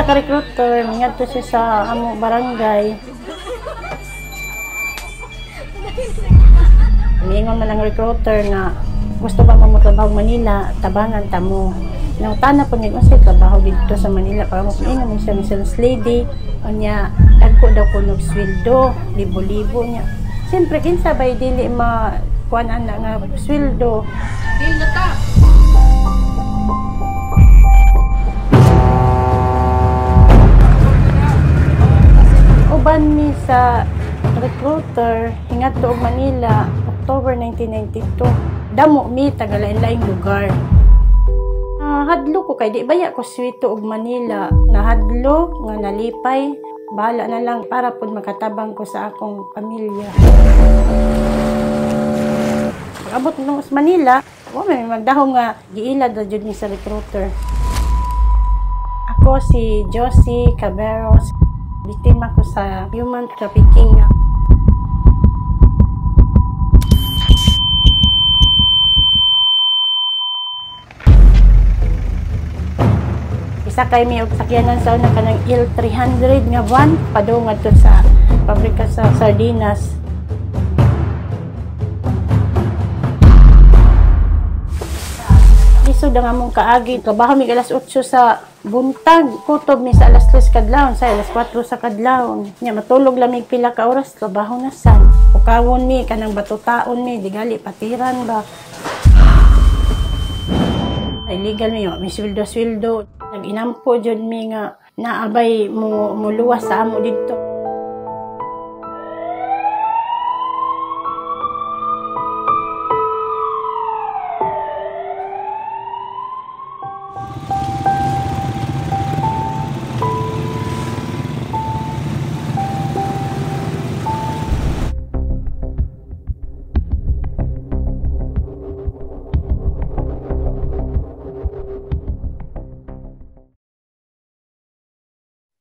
Usa ka recruiter, ngadto siya sa amo barangay. Miingon man ang recruiter nga gusto ba mo trabaho Manila, tabangan ta mo. Nang tana po niya unsay trabaho dito sa Manila para mo ingon siya ni sales lady unya dagko daw ko og sweldo, libo-libo niya. Siyempre kinsa bay dili ma kuan ana nga sweldo. Dili na ta. Uban mi sa recruiter hingat og Manila October 1992. Damo mi tagalain-laing lugar. Ah, hadlo ko kay di baya ko swito og Manila. Nahadlo nga nalipay. Bahala na lang para pud makatabang ko sa akong pamilya. Pag-abot nung sa Manila, wa may magdahong nga giilad ra jud ni sa recruiter. Ako si Josie Caberos. Biktima ko sa human trafficking. Isa kay mi og sakyanan sa una kanang Il-300 nga van padung adto sa pabrika sa sardinas. Lisod ang among kaagi. Trabaho mi alas 8 sa buntag. Kutob mi sa alas 3 kadlawon. Sa alas 4 sa kadlawon. Nya matulog lamig pila ka oras. Trabaho na san. Ukawon mi, kanang batutaon mi. Digali patiran ba. Illegal mi, may sweldo-sweldo. Nag-inampo jud mi nga naabay mo muluwas sa amo dito.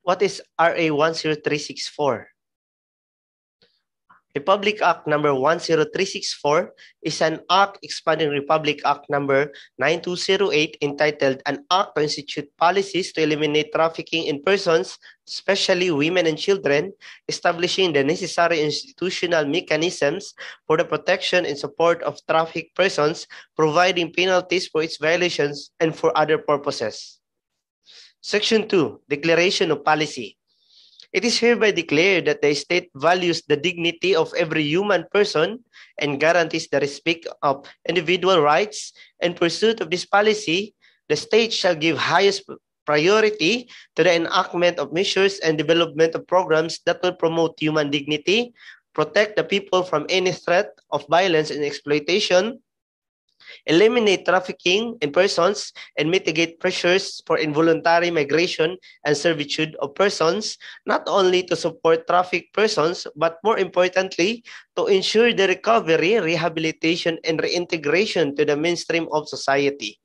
What is RA 10364? Republic Act number 10364 is an act expanding Republic Act number 9208 entitled An Act to Institute Policies to Eliminate Trafficking in Persons, especially women and children, establishing the necessary institutional mechanisms for the protection and support of trafficked persons, providing penalties for its violations, and for other purposes. Section 2, Declaration of Policy. It is hereby declared that the state values the dignity of every human person and guarantees the respect of individual rights. In pursuit of this policy, the state shall give highest priority to the enactment of measures and development of programs that will promote human dignity, protect the people from any threat of violence and exploitation, eliminate trafficking in persons, and mitigate pressures for involuntary migration and servitude of persons, not only to support trafficked persons, but more importantly, to ensure the recovery, rehabilitation, and reintegration to the mainstream of society.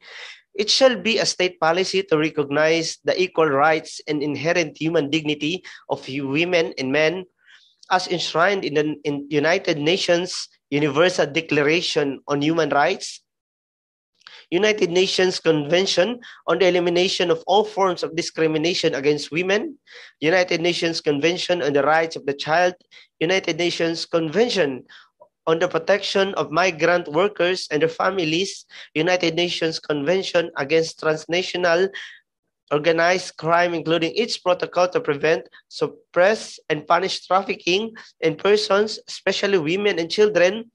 It shall be a state policy to recognize the equal rights and inherent human dignity of women and men as enshrined in the United Nations Universal Declaration on Human Rights United Nations Convention on the Elimination of All Forms of Discrimination Against Women, United Nations Convention on the Rights of the Child, United Nations Convention on the Protection of Migrant Workers and their Families, United Nations Convention Against Transnational Organized Crime, including its protocol to prevent, suppress, and punish trafficking in persons, especially women and children,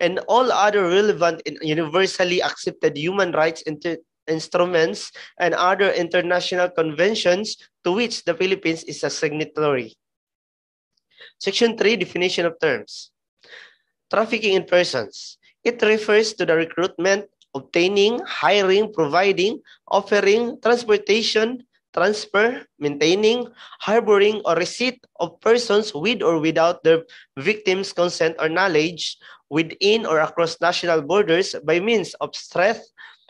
and all other relevant and universally accepted human rights inter- instruments and other international conventions to which the Philippines is a signatory. Section 3 Definition of Terms Trafficking in persons. It refers to the recruitment, obtaining, hiring, providing, offering, transportation, transfer, maintaining, harboring, or receipt of persons with or without their victims' consent or knowledge within or across national borders by means of threat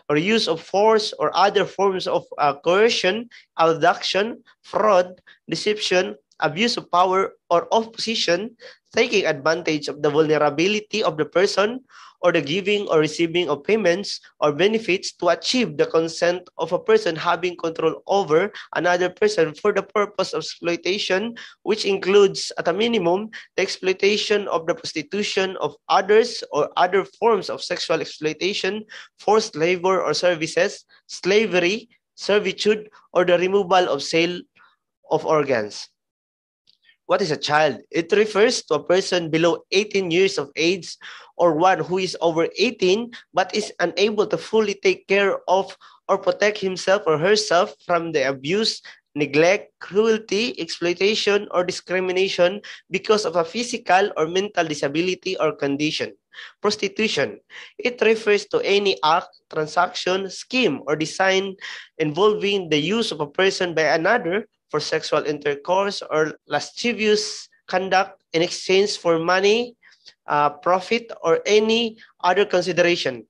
or use of force or other forms of uh, coercion, abduction, fraud, deception, abuse of power or of position, taking advantage of the vulnerability of the person, or the giving or receiving of payments or benefits to achieve the consent of a person having control over another person for the purpose of exploitation, which includes, at a minimum, the exploitation of the prostitution of others or other forms of sexual exploitation, forced labor or services, slavery, servitude, or the removal of sale of organs. What is a child? It refers to a person below 18 years of age or one who is over 18 but is unable to fully take care of or protect himself or herself from the abuse, neglect, cruelty, exploitation, or discrimination because of a physical or mental disability or condition. Prostitution. It refers to any act, transaction, scheme, or design involving the use of a person by another for sexual intercourse or lascivious conduct in exchange for money, uh, profit, or any other consideration.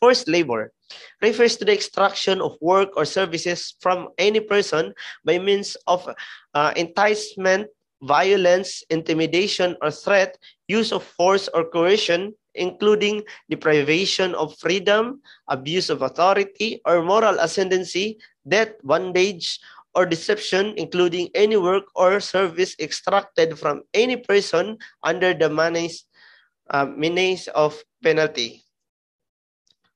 Forced labor refers to the extraction of work or services from any person by means of uh, enticement, violence, intimidation, or threat, use of force or coercion, including deprivation of freedom, abuse of authority, or moral ascendancy, debt, bondage, or deception, including any work or service extracted from any person under the menace, uh, menace of penalty.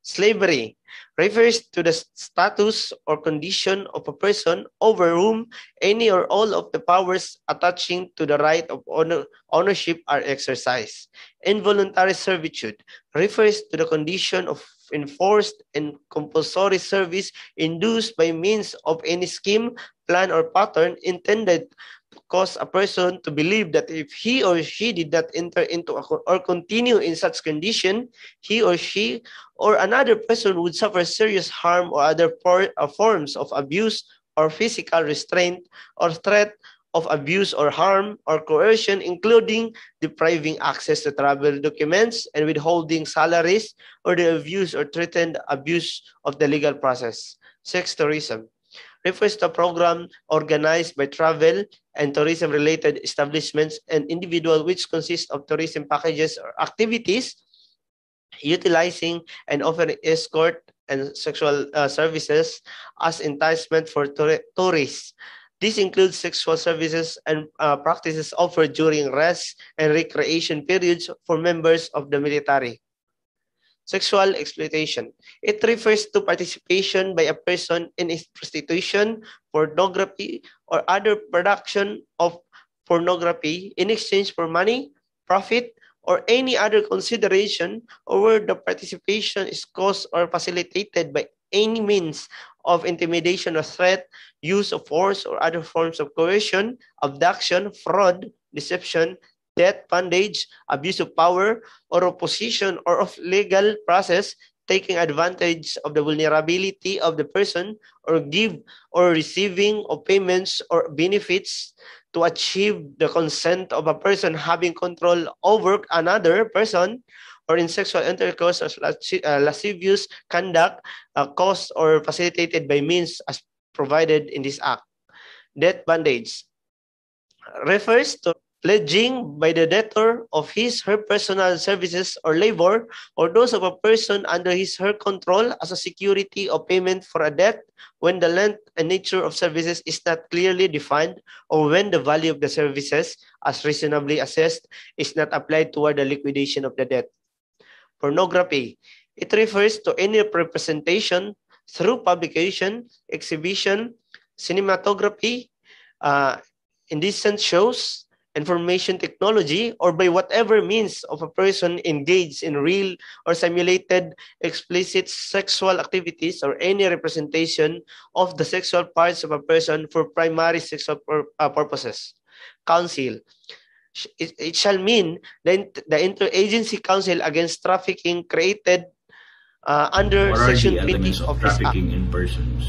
Slavery refers to the status or condition of a person over whom any or all of the powers attaching to the right of owner, ownership are exercised. Involuntary servitude refers to the condition of enforced and compulsory service induced by means of any scheme, plan, or pattern intended to cause a person to believe that if he or she did not enter into a, or continue in such condition, he or she or another person would suffer serious harm or other uh, forms of abuse or physical restraint or threat of abuse or harm or coercion, including depriving access to travel documents and withholding salaries or the abuse or threatened abuse of the legal process. Sex tourism refers to a program organized by travel and tourism related establishments and individuals which consist of tourism packages or activities utilizing and offering escort and sexual uh, services as enticement for tourists this includes sexual services and uh, practices offered during rest and recreation periods for members of the military. Sexual exploitation. It refers to participation by a person in prostitution, pornography, or other production of pornography in exchange for money, profit, or any other consideration, or where the participation is caused or facilitated by any means of intimidation or threat, use of force or other forms of coercion, abduction, fraud, deception, debt, bondage, abuse of power, or opposition or of legal process, taking advantage of the vulnerability of the person, or give or receiving of payments or benefits to achieve the consent of a person having control over another person, or in sexual intercourse or lascivious conduct uh, caused or facilitated by means as provided in this act. Debt bondage refers to pledging by the debtor of his her personal services or labor or those of a person under his her control as a security or payment for a debt when the length and nature of services is not clearly defined or when the value of the services as reasonably assessed is not applied toward the liquidation of the debt. Pornography. It refers to any representation through publication, exhibition, cinematography, uh, indecent shows, information technology, or by whatever means of a person engaged in real or simulated explicit sexual activities or any representation of the sexual parts of a person for primary sexual pur uh, purposes. Council it, it shall mean the, the Interagency Council Against Trafficking created uh, under what Section are the elements of trafficking in persons?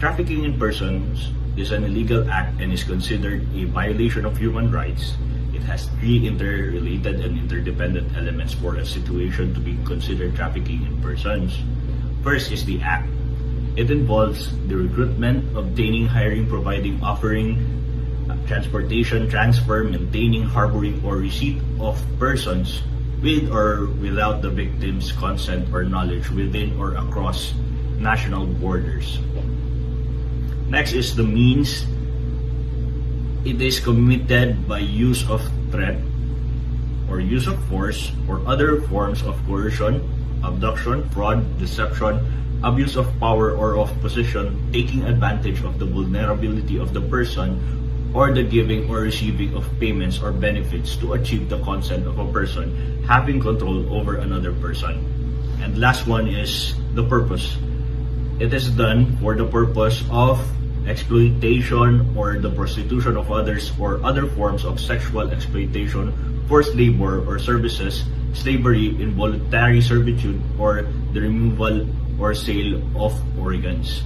Trafficking in persons is an illegal act and is considered a violation of human rights. It has three interrelated and interdependent elements for a situation to be considered trafficking in persons. First is the act. It involves the recruitment, obtaining, hiring, providing, offering, transportation, transfer, maintaining, harboring, or receipt of persons with or without the victim's consent or knowledge within or across national borders. Next is the means. It is committed by use of threat or use of force or other forms of coercion, abduction, fraud, deception, abuse of power or of position, taking advantage of the vulnerability of the person, or the giving or receiving of payments or benefits to achieve the consent of a person having control over another person. And last one is the purpose. It is done for the purpose of exploitation or the prostitution of others or other forms of sexual exploitation, forced labor or services, slavery, involuntary servitude, or the removal or sale of organs.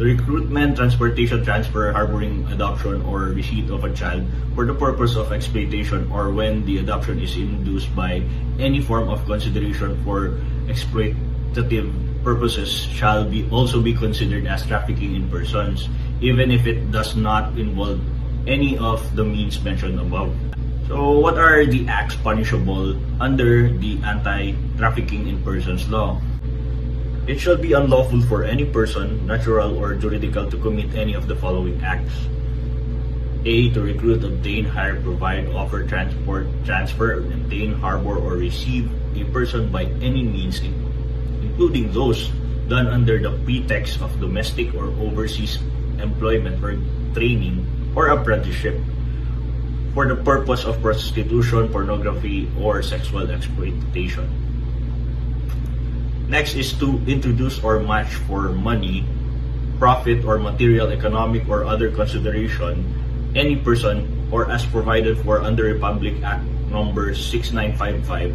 The recruitment, transportation, transfer, harboring, adoption, or receipt of a child for the purpose of exploitation or when the adoption is induced by any form of consideration for exploitative purposes shall be also be considered as trafficking in persons, even if it does not involve any of the means mentioned above. So, what are the acts punishable under the Anti-Trafficking in Persons Law? It shall be unlawful for any person, natural or juridical, to commit any of the following acts. A. To recruit, obtain, hire, provide, offer, transport, transfer, maintain, harbor, or receive a person by any means, including those done under the pretext of domestic or overseas employment or training or apprenticeship for the purpose of prostitution, pornography, or sexual exploitation. Next is to introduce or match for money, profit, or material, economic, or other consideration any person or as provided for under Republic Act number 6955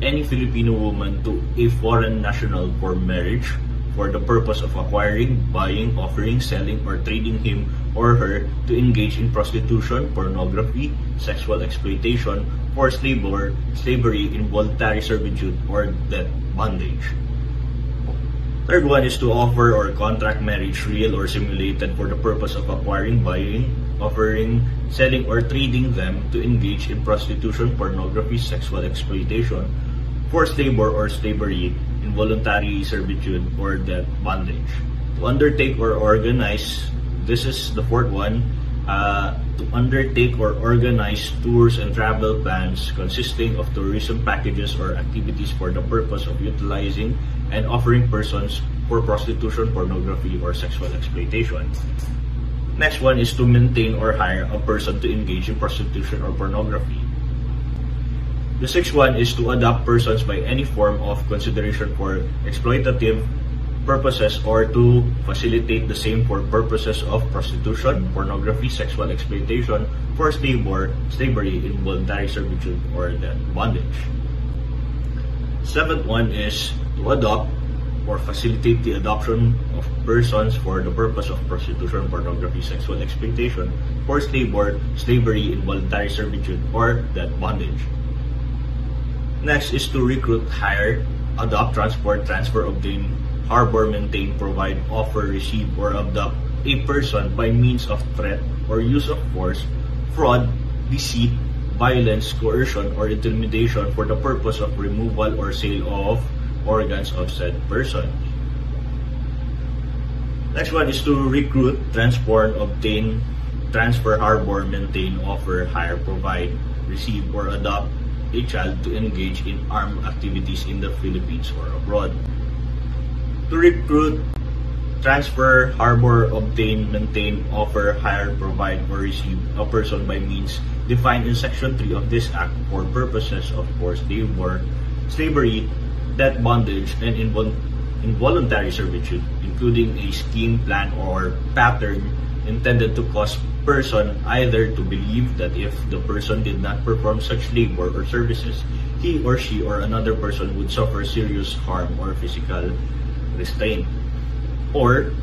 any Filipino woman to a foreign national for marriage for the purpose of acquiring, buying, offering, selling, or trading him or her to engage in prostitution, pornography, sexual exploitation, forced labor, slavery, involuntary servitude, or debt bondage. Third one is to offer or contract marriage real or simulated for the purpose of acquiring, buying, offering, selling, or trading them to engage in prostitution, pornography, sexual exploitation, forced labor or slavery, involuntary servitude, or debt bondage. To undertake or organize, this is the fourth one, uh, to undertake or organize tours and travel plans consisting of tourism packages or activities for the purpose of utilizing and offering persons for prostitution, pornography, or sexual exploitation. Next one is to maintain or hire a person to engage in prostitution or pornography. The sixth one is to adopt persons by any form of consideration for exploitative purposes or to facilitate the same for purposes of prostitution, pornography, sexual exploitation, forced labor, slavery, involuntary servitude, or debt bondage. Seventh one is to adopt or facilitate the adoption of persons for the purpose of prostitution, pornography, sexual exploitation, forced labor, slavery, involuntary servitude, or debt bondage. Next is to recruit, hire, adopt, transport, transfer, obtain, harbor, maintain, provide, offer, receive, or abduct a person by means of threat or use of force, fraud, deceit, violence, coercion, or intimidation for the purpose of removal or sale of organs of said person. Next one is to recruit, transport, obtain, transfer, harbor, maintain, offer, hire, provide, receive, or adopt a child to engage in armed activities in the Philippines or abroad. To recruit, transfer, harbor, obtain, maintain, offer, hire, provide, or receive a person by means defined in Section 3 of this Act for purposes of forced labor, slavery, debt bondage, and invol involuntary servitude, including a scheme, plan, or pattern intended to cause person either to believe that if the person did not perform such labor or services, he or she or another person would suffer serious harm or physical restraint, or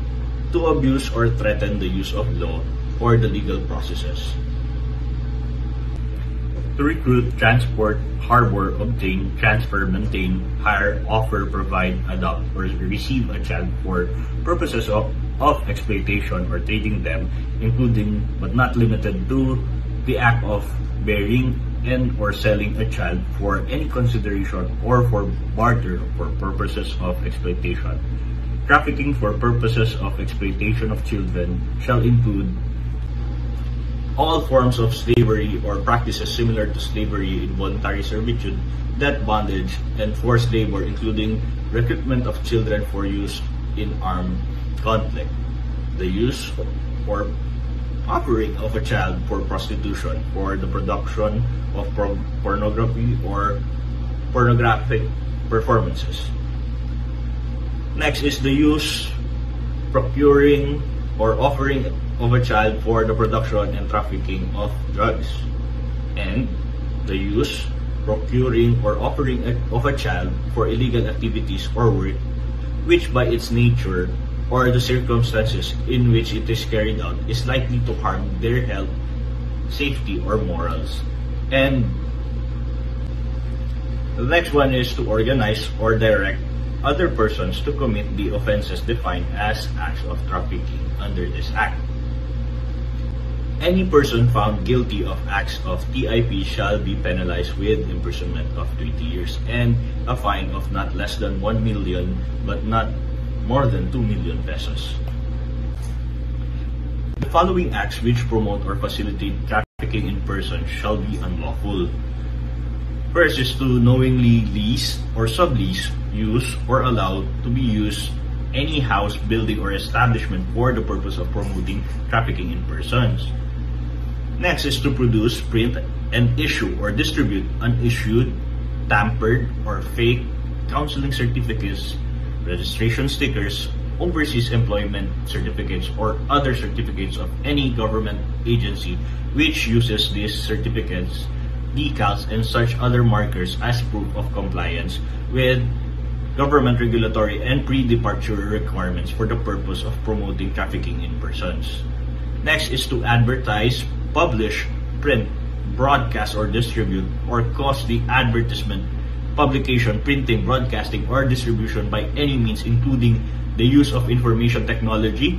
to abuse or threaten the use of law or the legal processes. to recruit, transport, harbor, obtain, transfer, maintain, hire, offer, provide, adopt, or receive a child for purposes of, of exploitation or trading them, including but not limited to the act of bearing and or selling a child for any consideration or for barter for purposes of exploitation. Trafficking for purposes of exploitation of children shall include all forms of slavery or practices similar to slavery, involuntary servitude, debt bondage, and forced labor, including recruitment of children for use in armed conflict, the use or offering of a child for prostitution, for the production of pornography or pornographic performances. Next is the use, procuring, or offering of a child for the production and trafficking of drugs. And the use, procuring, or offering of a child for illegal activities or work, which by its nature or the circumstances in which it is carried out is likely to harm their health, safety, or morals. And the next one is to organize or direct other persons to commit the offenses defined as acts of trafficking under this act. Any person found guilty of acts of TIP shall be penalized with imprisonment of 20 years and a fine of not less than 1 million but not more than 2 million pesos. The following acts which promote or facilitate trafficking in persons shall be unlawful. First is to knowingly lease or sublease, use, or allow to be used any house, building, or establishment for the purpose of promoting trafficking in persons. Next is to produce, print, and issue or distribute unissued, tampered, or fake counseling certificates, registration stickers, overseas employment certificates, or other certificates of any government agency which uses these certificates, decals, and such other markers as proof of compliance with government regulatory and pre-departure requirements for the purpose of promoting trafficking in persons. Next is to advertise, publish, print, broadcast or distribute, or cause the advertisement, publication, printing, broadcasting, or distribution by any means including the use of information technology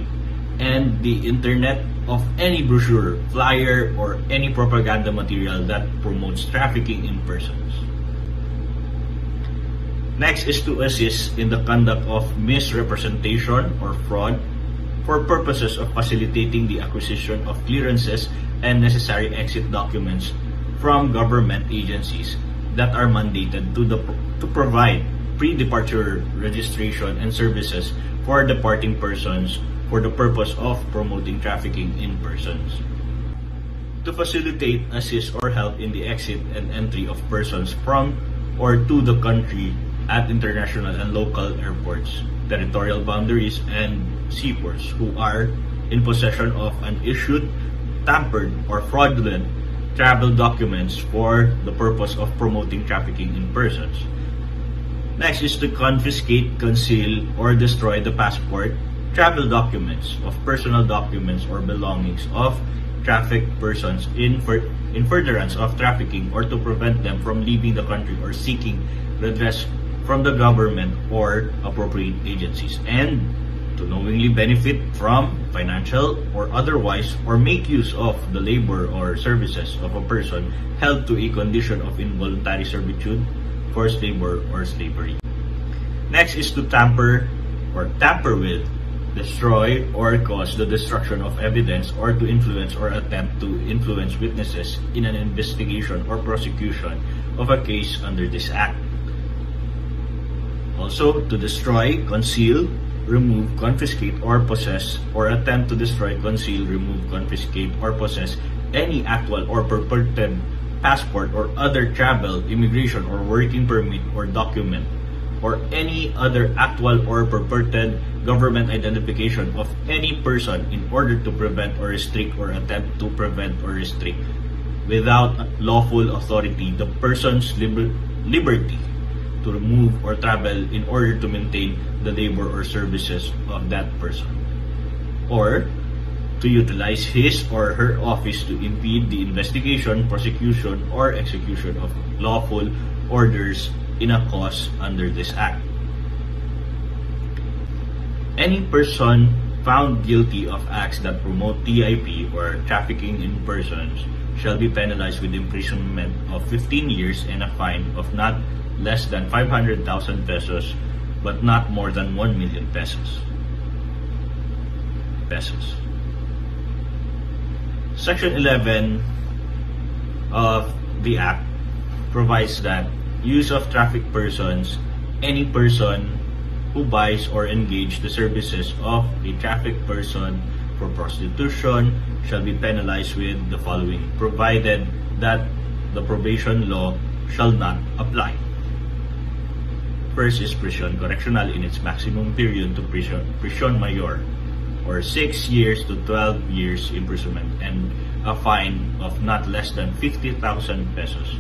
and the internet of any brochure, flyer, or any propaganda material that promotes trafficking in persons. Next is to assist in the conduct of misrepresentation or fraud for purposes of facilitating the acquisition of clearances and necessary exit documents from government agencies that are mandated to, the, to provide pre-departure registration and services for departing persons for the purpose of promoting trafficking in persons. To facilitate, assist, or help in the exit and entry of persons from or to the country at international and local airports, territorial boundaries, and seaports who are in possession of an issued tampered or fraudulent travel documents for the purpose of promoting trafficking in persons. Next is to confiscate, conceal, or destroy the passport, travel documents of personal documents or belongings of trafficked persons in, for, in furtherance of trafficking or to prevent them from leaving the country or seeking redress from the government or appropriate agencies. And to knowingly benefit from financial or otherwise or make use of the labor or services of a person held to a condition of involuntary servitude, forced labor, or slavery. Next is to tamper or tamper with, destroy, or cause the destruction of evidence or to influence or attempt to influence witnesses in an investigation or prosecution of a case under this act. Also, to destroy, conceal, remove, confiscate, or possess, or attempt to destroy, conceal, remove, confiscate, or possess any actual or purported passport or other travel, immigration, or working permit or document, or any other actual or purported government identification of any person in order to prevent or restrict or attempt to prevent or restrict. Without lawful authority the person's liber- liberty to remove or travel in order to maintain the labor or services of that person. Or to utilize his or her office to impede the investigation, prosecution, or execution of lawful orders in a cause under this Act. Any person found guilty of acts that promote TIP or trafficking in persons shall be penalized with imprisonment of 15 years and a fine of not less than 500,000 pesos but not more than 1 million pesos. Pesos. Section 11 of the Act provides that use of traffic persons, any person who buys or engages the services of a traffic person for prostitution shall be penalized with the following, provided that the probation law shall not apply. First is prision correccional in its maximum period to prison, prision mayor or 6 years to 12 years imprisonment and a fine of not less than 50,000 pesos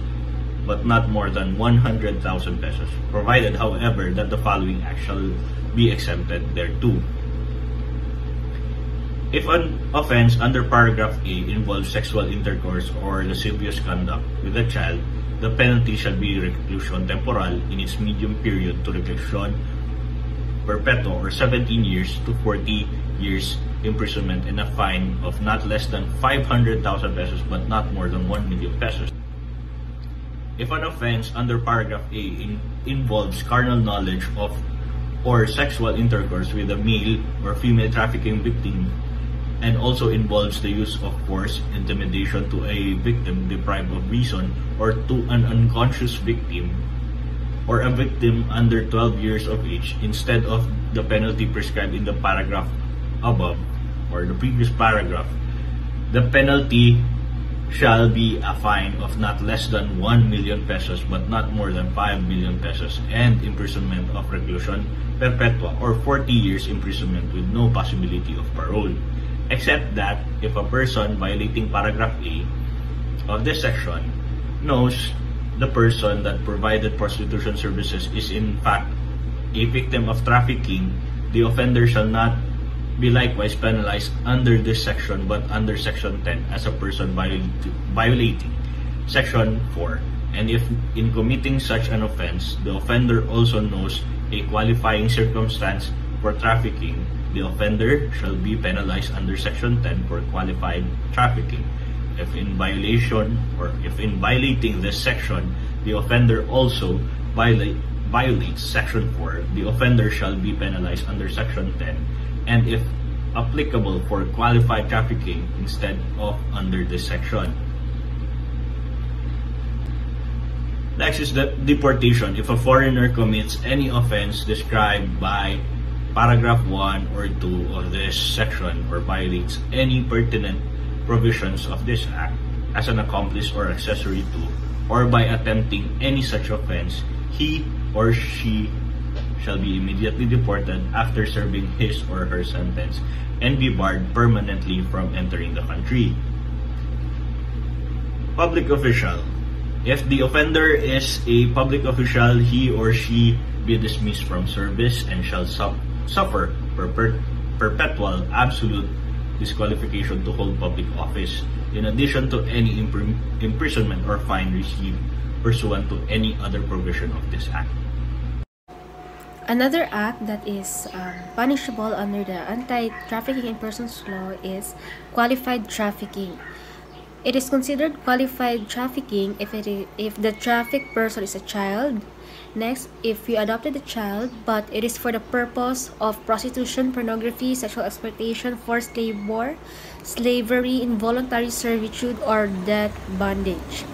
but not more than 100,000 pesos provided however that the following act shall be exempted thereto. If an offense under paragraph A involves sexual intercourse or lascivious conduct with a child, the penalty shall be reclusion temporal in its medium period to reclusion perpetua or 17 years to 40 years imprisonment and a fine of not less than 500,000 pesos but not more than 1 million pesos. If an offense under paragraph A in, involves carnal knowledge of or sexual intercourse with a male or female trafficking victim and also involves the use of force, intimidation to a victim deprived of reason or to an unconscious victim or a victim under 12 years of age instead of the penalty prescribed in the paragraph above or the previous paragraph, the penalty shall be a fine of not less than 1 million pesos but not more than 5 million pesos and imprisonment of reclusion perpetua or 40 years imprisonment with no possibility of parole except that if a person violating paragraph A of this section knows the person that provided prostitution services is in fact a victim of trafficking, the offender shall not be likewise penalized under this section but under section 10 as a person violating section 4 and if in committing such an offense the offender also knows a qualifying circumstance for trafficking the offender shall be penalized under Section 10 for qualified trafficking. If in violation or if in violating this section, the offender also violate, violates Section 4, the offender shall be penalized under Section 10 and if applicable for qualified trafficking instead of under this section. Next is the deportation. If a foreigner commits any offense described by paragraph 1 or 2 of this section or violates any pertinent provisions of this act as an accomplice or accessory to or by attempting any such offense, he or she shall be immediately deported after serving his or her sentence and be barred permanently from entering the country. Public official. If the offender is a public official, he or she be dismissed from service and shall sub suffer per perpetual absolute disqualification to hold public office, in addition to any imprisonment or fine received pursuant to any other provision of this Act. Another act that is um, punishable under the Anti-Trafficking in Persons Law is qualified trafficking. It is considered qualified trafficking if, it is, if the trafficked person is a child, Next, if you adopted a child, but it is for the purpose of prostitution, pornography, sexual exploitation, forced labor, slavery, involuntary servitude, or debt bondage.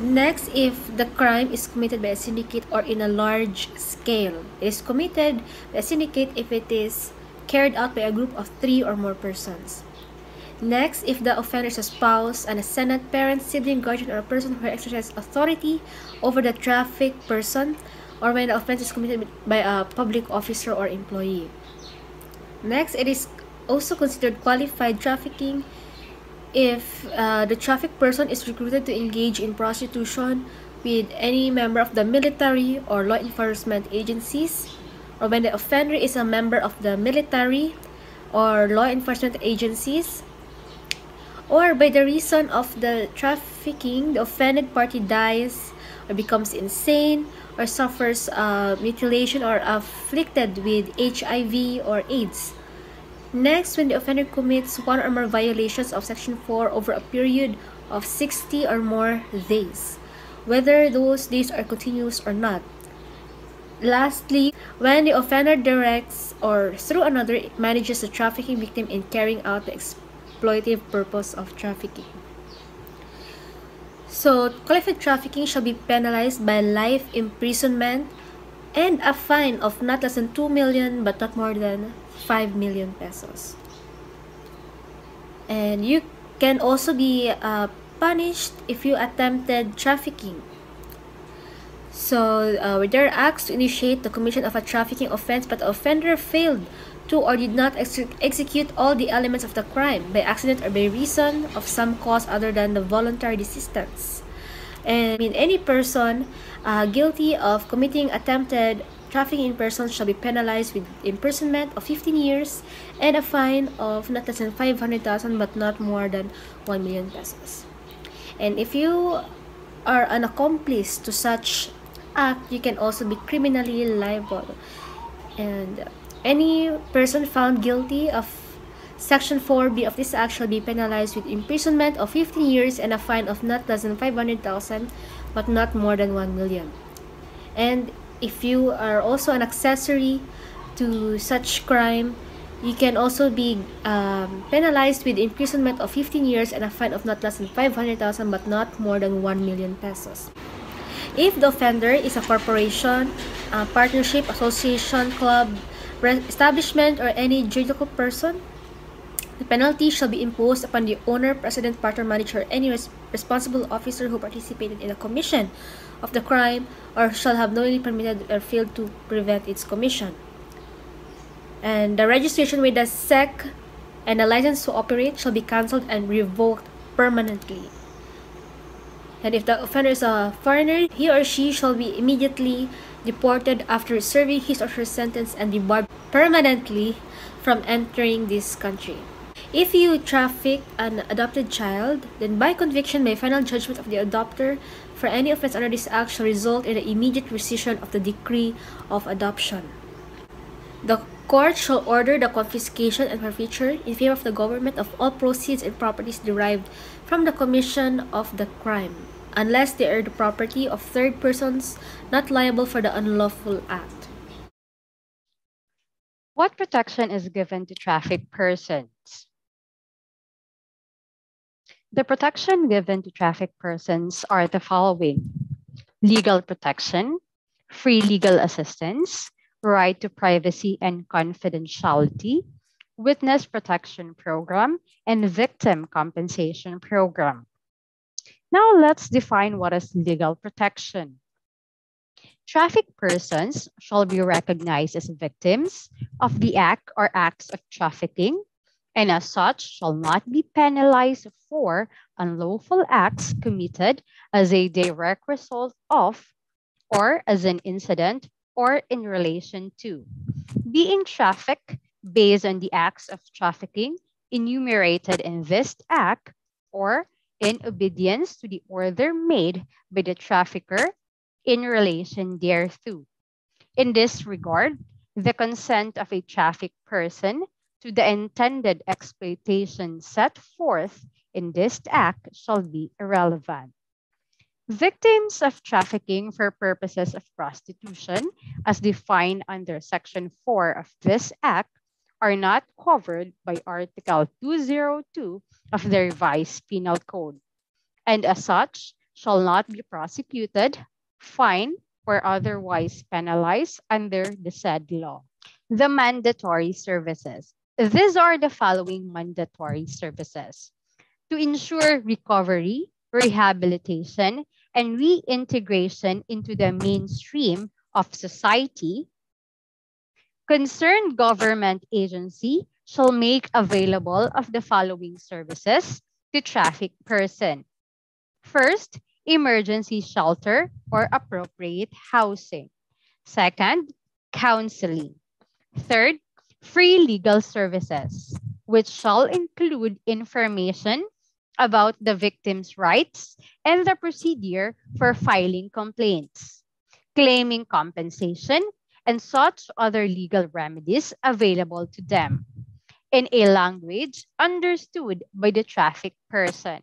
Next, if the crime is committed by a syndicate or in a large scale. It is committed by a syndicate if it is carried out by a group of three or more persons. Next, if the offender is a spouse, an ascendant parent, sibling, guardian, or a person who exercises authority over the trafficked person, or when the offense is committed by a public officer or employee. Next, it is also considered qualified trafficking if uh, the trafficked person is recruited to engage in prostitution with any member of the military or law enforcement agencies, or when the offender is a member of the military, or law enforcement agencies, or by the reason of the trafficking, the offended party dies or becomes insane or suffers uh, mutilation or afflicted with HIV or AIDS. Next, when the offender commits one or more violations of Section 4 over a period of 60 or more days, whether those days are continuous or not. Lastly, when the offender directs or through another manages the trafficking victim in carrying out the exploitative purpose of trafficking. So, qualified trafficking shall be penalized by life imprisonment and a fine of not less than 2 million but not more than 5 million pesos. And you can also be uh, punished if you attempted trafficking. So, uh, they are asked to initiate the commission of a trafficking offense but the offender failed to or did not ex execute all the elements of the crime by accident or by reason of some cause other than the voluntary desistance. And I mean, any person uh, guilty of committing attempted trafficking in persons shall be penalized with imprisonment of 15 years and a fine of not less than 500,000 but not more than 1 million pesos. And if you are an accomplice to such act, you can also be criminally liable. And any person found guilty of Section 4B of this act shall be penalized with imprisonment of 15 years and a fine of not less than 500,000 but not more than 1 million. And if you are also an accessory to such crime, you can also be um, penalized with imprisonment of 15 years and a fine of not less than 500,000 but not more than 1 million pesos. If the offender is a corporation, a partnership, association, club, establishment, or any juridical person, the penalty shall be imposed upon the owner, president, partner, manager, any res responsible officer who participated in the commission of the crime or shall have knowingly permitted or failed to prevent its commission. And the registration with the SEC and the license to operate shall be cancelled and revoked permanently. And if the offender is a foreigner, he or she shall be immediately deported after serving his or her sentence and be barred permanently from entering this country. If you traffic an adopted child, then by conviction by final judgment of the adopter for any offense under this act shall result in the immediate rescission of the decree of adoption. The court shall order the confiscation and forfeiture in favor of the government of all proceeds and properties derived from the commission of the crime unless they are the property of third persons not liable for the unlawful act. What protection is given to trafficked persons? The protection given to trafficked persons are the following legal protection, free legal assistance, right to privacy and confidentiality, witness protection program, and victim compensation program. Now let's define what is legal protection. Trafficked persons shall be recognized as victims of the act or acts of trafficking, and as such shall not be penalized for unlawful acts committed as a direct result of or as an incident or in relation to being trafficked based on the acts of trafficking enumerated in this act or in obedience to the order made by the trafficker in relation thereto. In this regard, the consent of a trafficked person to the intended exploitation set forth in this act shall be irrelevant. Victims of trafficking for purposes of prostitution, as defined under Section 4 of this Act, are not covered by Article 202 of the Revised Penal Code, and as such shall not be prosecuted, fined, or otherwise penalized under the said law. The mandatory services. These are the following mandatory services. To ensure recovery, rehabilitation, and reintegration into the mainstream of society, concerned government agency shall make available of the following services to traffic person. First, emergency shelter or appropriate housing. Second, counseling. Third, free legal services, which shall include information about the victim's rights and the procedure for filing complaints, claiming compensation, and such other legal remedies available to them in a language understood by the trafficked person.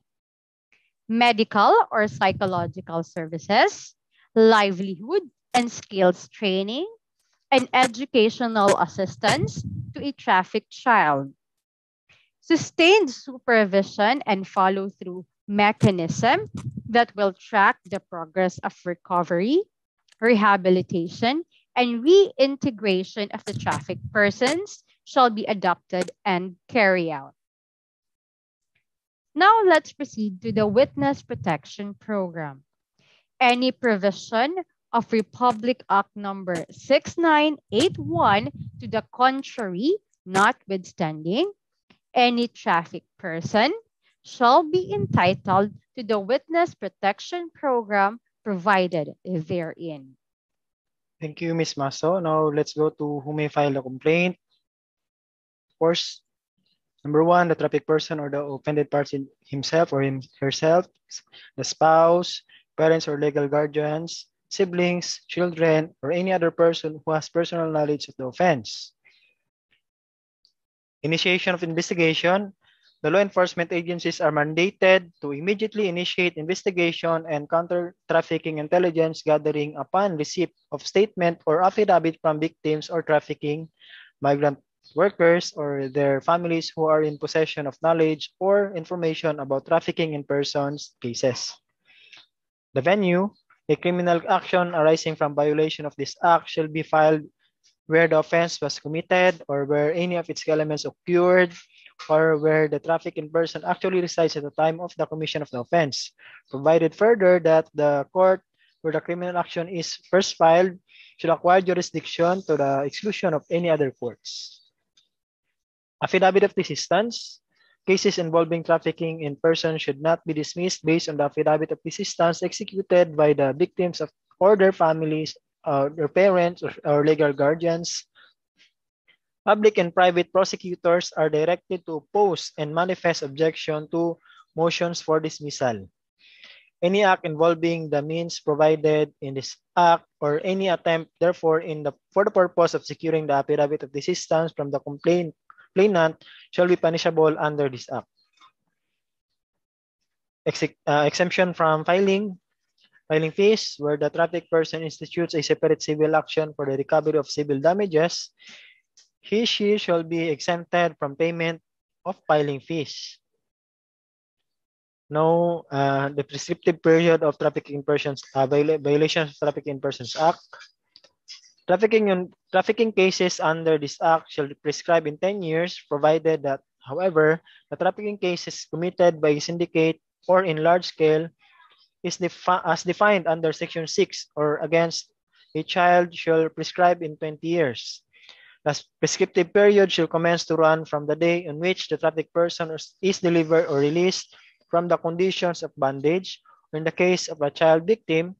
Medical or psychological services, livelihood and skills training, and educational assistance to a trafficked child. Sustained supervision and follow through mechanism that will track the progress of recovery, rehabilitation, and reintegration of the trafficked persons shall be adopted and carried out. Now let's proceed to the Witness Protection Program. Any provision of Republic Act number 6981 to the contrary, notwithstanding, any traffic person shall be entitled to the Witness Protection Program provided therein. Thank you, Ms. Maso. Now let's go to who may file a complaint. Of course, number one, the traffic person or the offended person himself or him, herself, the spouse, parents or legal guardians, siblings, children, or any other person who has personal knowledge of the offense. Initiation of investigation. The law enforcement agencies are mandated to immediately initiate investigation and counter-trafficking intelligence gathering upon receipt of statement or affidavit from victims or trafficking migrant workers or their families who are in possession of knowledge or information about trafficking in persons cases. The venue, a criminal action arising from violation of this act shall be filed where the offense was committed or where any of its elements occurred or where the trafficking person actually resides at the time of the commission of the offense, provided further that the court where the criminal action is first filed should acquire jurisdiction to the exclusion of any other courts. Affidavit of desistance. Cases involving trafficking in person should not be dismissed based on the affidavit of desistance executed by the victims of or their families, uh, their parents, or, or legal guardians, Public and private prosecutors are directed to oppose and manifest objection to motions for dismissal. Any act involving the means provided in this act or any attempt, therefore, in the for the purpose of securing the affidavit of desistance from the complaint, complainant shall be punishable under this act. Ex uh, exemption from filing filing fees, where the traffic person institutes a separate civil action for the recovery of civil damages, he, she shall be exempted from payment of filing fees. No, uh, the prescriptive period of trafficking persons, uh, viola violations of Trafficking Persons Act. Trafficking in, trafficking cases under this act shall be prescribed in 10 years, provided that, however, the trafficking cases committed by a syndicate or in large scale is defi as defined under Section 6 or against a child shall prescribe in 20 years. The prescriptive period shall commence to run from the day on which the traffic person is delivered or released from the conditions of bondage, or in the case of a child victim,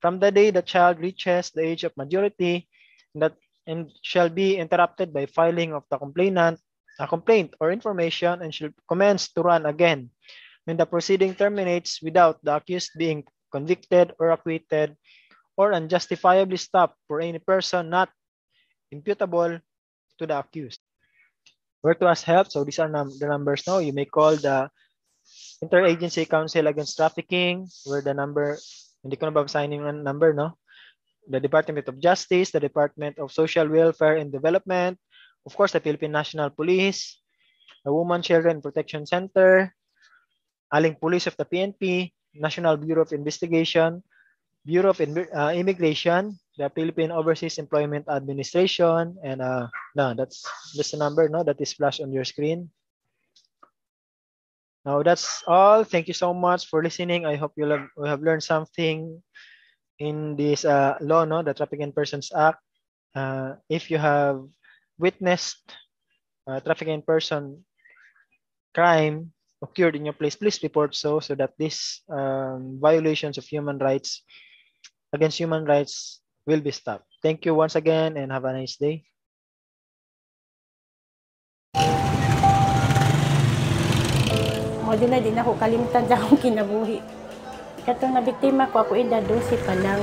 from the day the child reaches the age of majority, that and shall be interrupted by filing of the complainant a complaint or information and shall commence to run again. When the proceeding terminates without the accused being convicted or acquitted or unjustifiably stopped for any person not imputable to the accused. Where to ask help? So these are num the numbers now. You may call the Interagency Council Against Trafficking, where the number, hindi ko na yung number, no? The Department of Justice, the Department of Social Welfare and Development, of course, the Philippine National Police, the Women Children Protection Center, Aling Police of the PNP, National Bureau of Investigation, Bureau of uh, Immigration, the Philippine Overseas Employment Administration, and uh, no, that's just a number, no, that is flashed on your screen. Now that's all. Thank you so much for listening. I hope you have, have learned something in this uh, law, no, the Trafficking Persons Act. Uh, if you have witnessed uh, trafficking person crime occurred in your place, please report so so that these um, violations of human rights against human rights will be stopped. Thank you once again and have a nice day. Mo din na din ako kalimtan sa akong kinabuhi. Katong nabiktima ko ako edad 12 pa lang.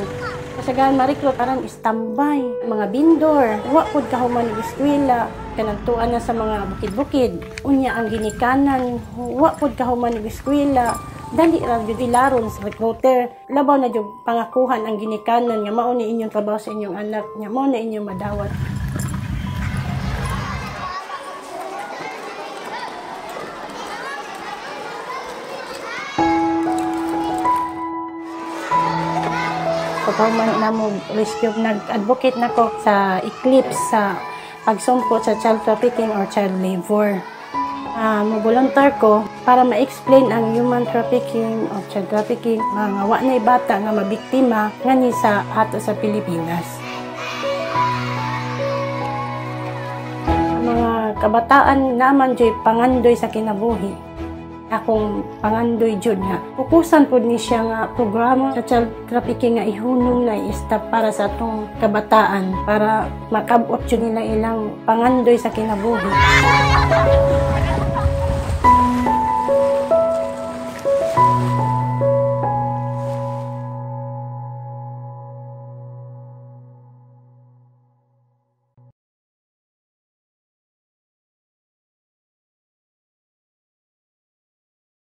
Kasagaan ma-recruit aran standby, mga bindor. Wa pud ka human eskwela, kanagtuan na sa mga bukid-bukid. Unya ang ginikanan, wa pud ka human eskwela. Dali ra gyud ilaron sa recruiter. Labaw na gyud pangakuhan ang ginikanan nga mao ni inyong trabaho sa inyong anak, nga mao na inyong madawat. Pagkaman na mo rescue, nag-advocate na ko sa Eclipse sa pagsumpot sa child trafficking or child labor. Uh, volunteer ko para ma-explain ang human trafficking or child trafficking mga wa na bata nga mabiktima nga ni sa ato sa Pilipinas. Mga kabataan naman joy pangandoy sa kinabuhi akong pangandoy jud nga. Pukusan pud ni siya nga programa. Sa child trafficking nga ihunong na i-stop para sa atong kabataan. Para makabot jud nila ilang pangandoy sa kinabuhi